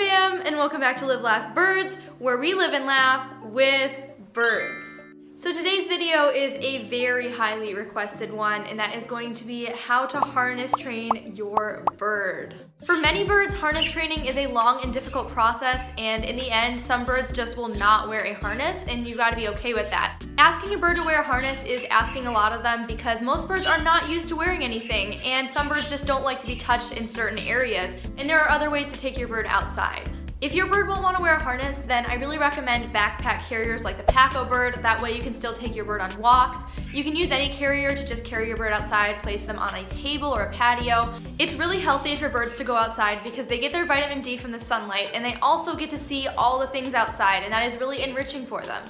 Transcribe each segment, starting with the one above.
fam, and welcome back to Live Laugh Birds, where we live and laugh with birds. So today's video is a very highly requested one, and that is going to be how to harness train your bird. For many birds, harness training is a long and difficult process, and in the end, some birds just will not wear a harness, and you gotta be okay with that. Asking a bird to wear a harness is asking a lot of them because most birds are not used to wearing anything, and some birds just don't like to be touched in certain areas, and there are other ways to take your bird outside. If your bird won't want to wear a harness, then I really recommend backpack carriers like the Pak-O-Bird. That way you can still take your bird on walks. You can use any carrier to just carry your bird outside, place them on a table or a patio. It's really healthy for birds to go outside because they get their vitamin D from the sunlight and they also get to see all the things outside and that is really enriching for them.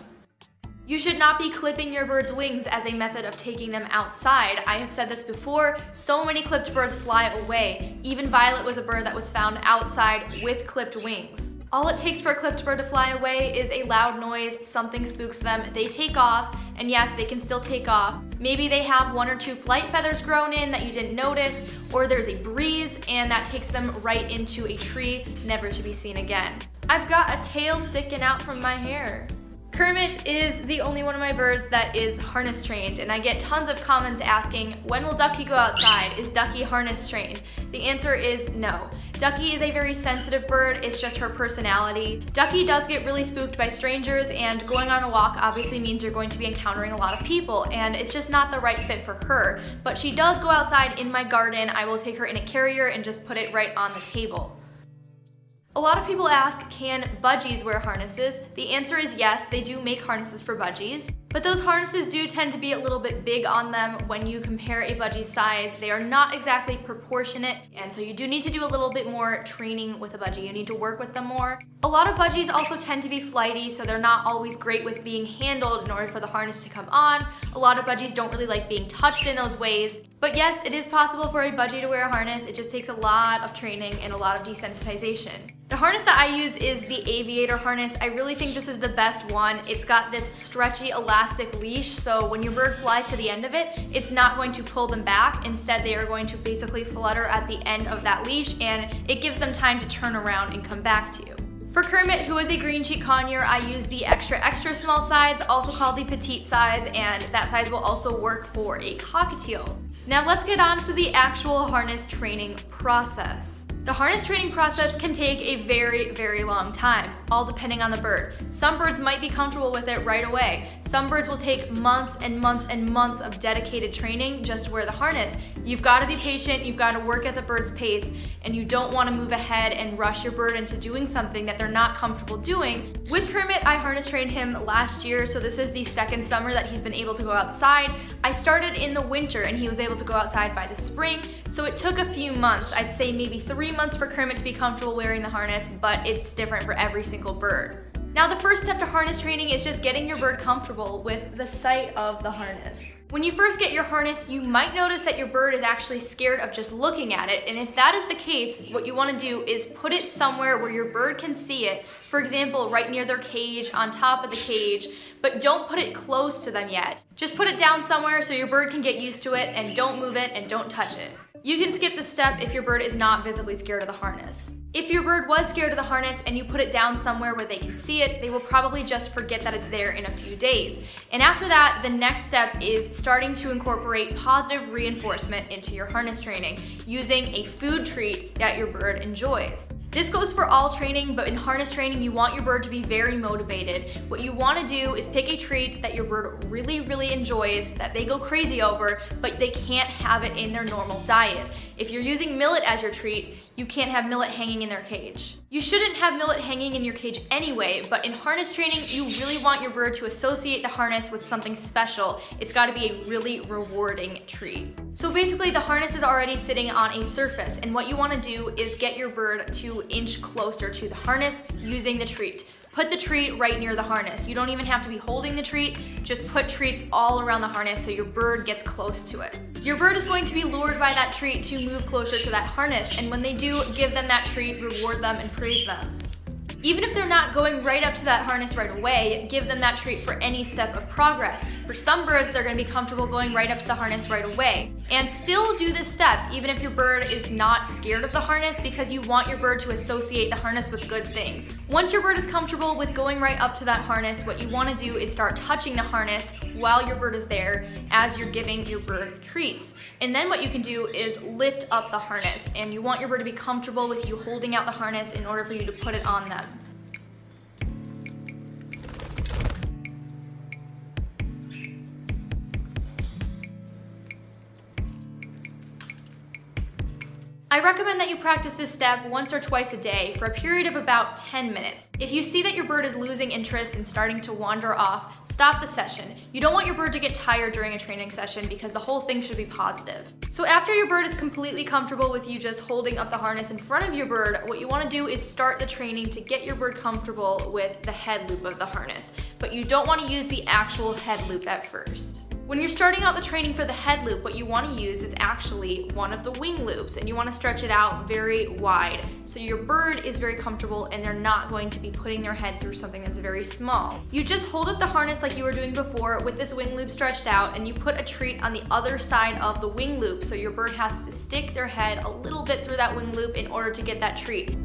You should not be clipping your bird's wings as a method of taking them outside. I have said this before, so many clipped birds fly away. Even Violet was a bird that was found outside with clipped wings. All it takes for a clipped bird to fly away is a loud noise, something spooks them, they take off, and yes, they can still take off. Maybe they have one or two flight feathers grown in that you didn't notice, or there's a breeze and that takes them right into a tree, never to be seen again. I've got a tail sticking out from my hair. Kermit is the only one of my birds that is harness trained and I get tons of comments asking, when will Ducky go outside? Is Ducky harness trained? The answer is no. Ducky is a very sensitive bird, it's just her personality. Ducky does get really spooked by strangers and going on a walk obviously means you're going to be encountering a lot of people and it's just not the right fit for her. But she does go outside in my garden, I will take her in a carrier and just put it right on the table. A lot of people ask, can budgies wear harnesses? The answer is yes, they do make harnesses for budgies. But those harnesses do tend to be a little bit big on them when you compare a budgie size. They are not exactly proportionate, and so you do need to do a little bit more training with a budgie. You need to work with them more. A lot of budgies also tend to be flighty, so they're not always great with being handled in order for the harness to come on. A lot of budgies don't really like being touched in those ways. But yes, it is possible for a budgie to wear a harness. It just takes a lot of training and a lot of desensitization. The harness that I use is the Aviator harness. I really think this is the best one. It's got this stretchy elastic leash, so when your bird flies to the end of it, it's not going to pull them back. Instead, they are going to basically flutter at the end of that leash, and it gives them time to turn around and come back to you. For Kermit, who is a green cheek conure, I use the extra extra small size, also called the petite size, and that size will also work for a cockatiel. Now let's get on to the actual harness training process. The harness training process can take a very, very long time, all depending on the bird. Some birds might be comfortable with it right away. Some birds will take months and months and months of dedicated training just to wear the harness. You've got to be patient, you've got to work at the bird's pace, and you don't want to move ahead and rush your bird into doing something that they're not comfortable doing. With Kermit, I harness trained him last year, so this is the second summer that he's been able to go outside. I started in the winter and he was able to go outside by the spring, so it took a few months, I'd say maybe three months for Kermit to be comfortable wearing the harness, but it's different for every single bird. Now the first step to harness training is just getting your bird comfortable with the sight of the harness. When you first get your harness, you might notice that your bird is actually scared of just looking at it, and if that is the case, what you wanna do is put it somewhere where your bird can see it, for example, right near their cage, on top of the cage, but don't put it close to them yet. Just put it down somewhere so your bird can get used to it, and don't move it, and don't touch it. You can skip the step if your bird is not visibly scared of the harness. If your bird was scared of the harness and you put it down somewhere where they can see it, they will probably just forget that it's there in a few days. And after that, the next step is starting to incorporate positive reinforcement into your harness training using a food treat that your bird enjoys. This goes for all training, but in harness training, you want your bird to be very motivated. What you wanna do is pick a treat that your bird really, really enjoys, that they go crazy over, but they can't have it in their normal diet. If you're using millet as your treat, you can't have millet hanging in their cage. You shouldn't have millet hanging in your cage anyway, but in harness training, you really want your bird to associate the harness with something special. It's gotta be a really rewarding treat. So basically the harness is already sitting on a surface and what you wanna do is get your bird to inch closer to the harness using the treat. Put the treat right near the harness. You don't even have to be holding the treat, just put treats all around the harness so your bird gets close to it. Your bird is going to be lured by that treat to move closer to that harness, and when they do, give them that treat, reward them, and praise them. Even if they're not going right up to that harness right away, give them that treat for any step of progress. For some birds, they're gonna be comfortable going right up to the harness right away. And still do this step, even if your bird is not scared of the harness because you want your bird to associate the harness with good things. Once your bird is comfortable with going right up to that harness, what you wanna do is start touching the harness while your bird is there as you're giving your bird treats. And then what you can do is lift up the harness and you want your bird to be comfortable with you holding out the harness in order for you to put it on them. I recommend that you practice this step once or twice a day for a period of about 10 minutes. If you see that your bird is losing interest and starting to wander off, stop the session. You don't want your bird to get tired during a training session because the whole thing should be positive. So after your bird is completely comfortable with you just holding up the harness in front of your bird, what you wanna do is start the training to get your bird comfortable with the head loop of the harness. But you don't wanna use the actual head loop at first. When you're starting out the training for the head loop, what you wanna use is actually one of the wing loops and you wanna stretch it out very wide. So your bird is very comfortable and they're not going to be putting their head through something that's very small. You just hold up the harness like you were doing before with this wing loop stretched out and you put a treat on the other side of the wing loop so your bird has to stick their head a little bit through that wing loop in order to get that treat.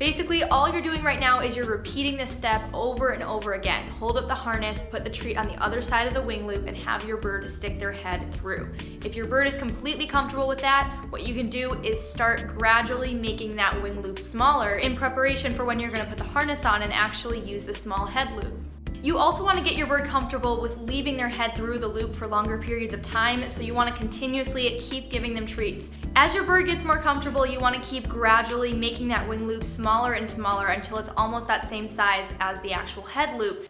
Basically, all you're doing right now is you're repeating this step over and over again. Hold up the harness, put the treat on the other side of the wing loop, and have your bird stick their head through. If your bird is completely comfortable with that, what you can do is start gradually making that wing loop smaller in preparation for when you're gonna put the harness on and actually use the small head loop. You also want to get your bird comfortable with leaving their head through the loop for longer periods of time, so you want to continuously keep giving them treats. As your bird gets more comfortable, you want to keep gradually making that wing loop smaller and smaller until it's almost that same size as the actual head loop.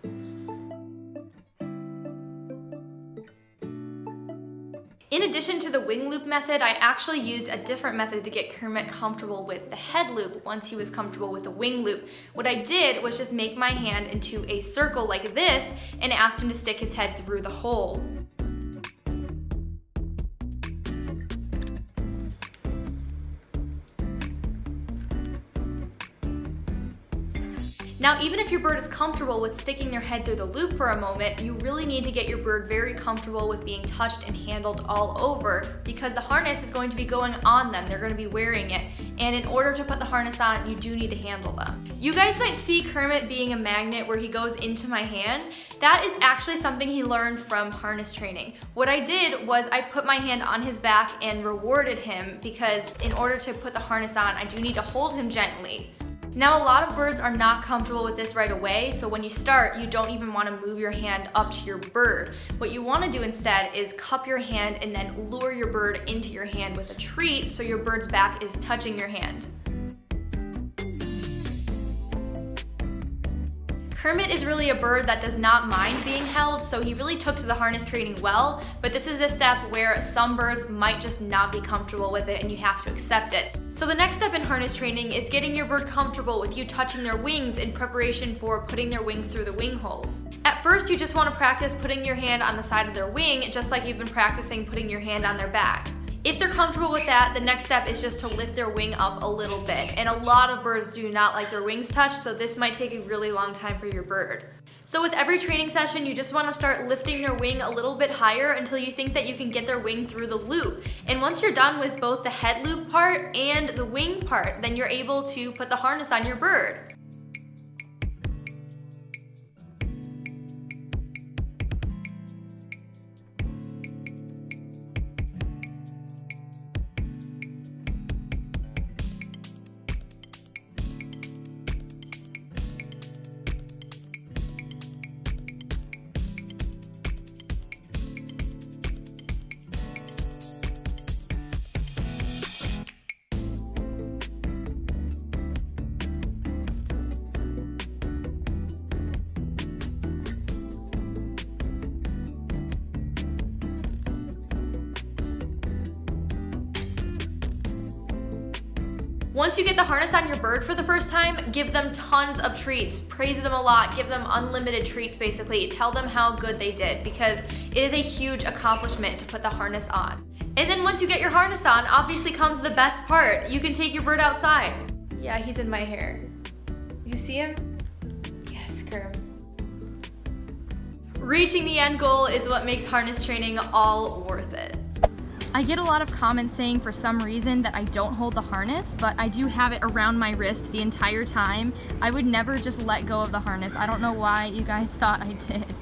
In addition to the wing loop method, I actually used a different method to get Kermit comfortable with the head loop once he was comfortable with the wing loop. What I did was just make my hand into a circle like this and asked him to stick his head through the hole. Now, even if your bird is comfortable with sticking their head through the loop for a moment, you really need to get your bird very comfortable with being touched and handled all over because the harness is going to be going on them. They're gonna be wearing it. And in order to put the harness on, you do need to handle them. You guys might see Kermit being a magnet where he goes into my hand. That is actually something he learned from harness training. What I did was I put my hand on his back and rewarded him because in order to put the harness on, I do need to hold him gently. Now a lot of birds are not comfortable with this right away, so when you start, you don't even wanna move your hand up to your bird. What you wanna do instead is cup your hand and then lure your bird into your hand with a treat so your bird's back is touching your hand. Kermit is really a bird that does not mind being held, so he really took to the harness training well, but this is the step where some birds might just not be comfortable with it and you have to accept it. So the next step in harness training is getting your bird comfortable with you touching their wings in preparation for putting their wings through the wing holes. At first, you just wanna practice putting your hand on the side of their wing, just like you've been practicing putting your hand on their back. If they're comfortable with that, the next step is just to lift their wing up a little bit. And a lot of birds do not like their wings touched, so this might take a really long time for your bird. So with every training session, you just wanna start lifting their wing a little bit higher until you think that you can get their wing through the loop. And once you're done with both the head loop part and the wing part, then you're able to put the harness on your bird. Once you get the harness on your bird for the first time, give them tons of treats. Praise them a lot. Give them unlimited treats, basically. Tell them how good they did because it is a huge accomplishment to put the harness on. And then once you get your harness on, obviously comes the best part. You can take your bird outside. Yeah, he's in my hair. You see him? Yes, Kerm. Reaching the end goal is what makes harness training all worth it. I get a lot of comments saying for some reason that I don't hold the harness, but I do have it around my wrist the entire time. I would never just let go of the harness. I don't know why you guys thought I did.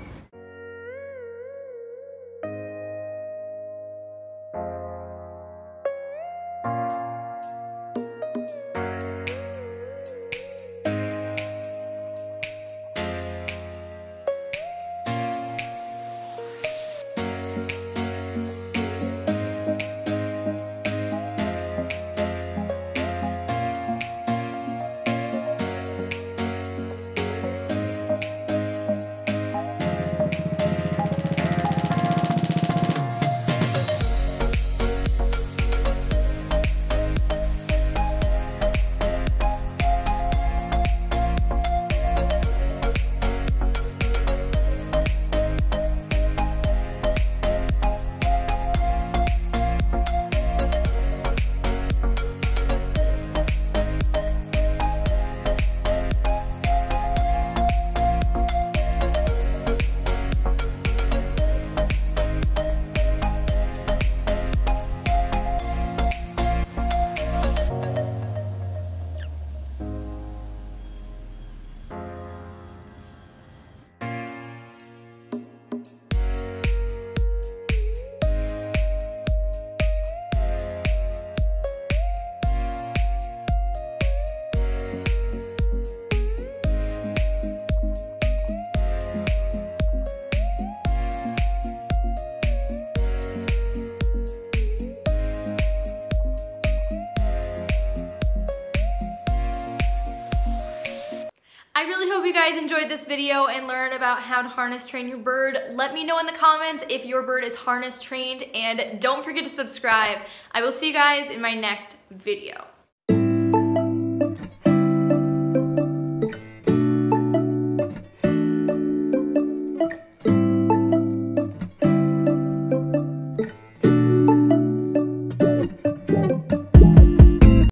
Enjoyed this video and learned about how to harness train your bird. Let me know in the comments if your bird is harness trained and don't forget to subscribe. I will see you guys in my next video.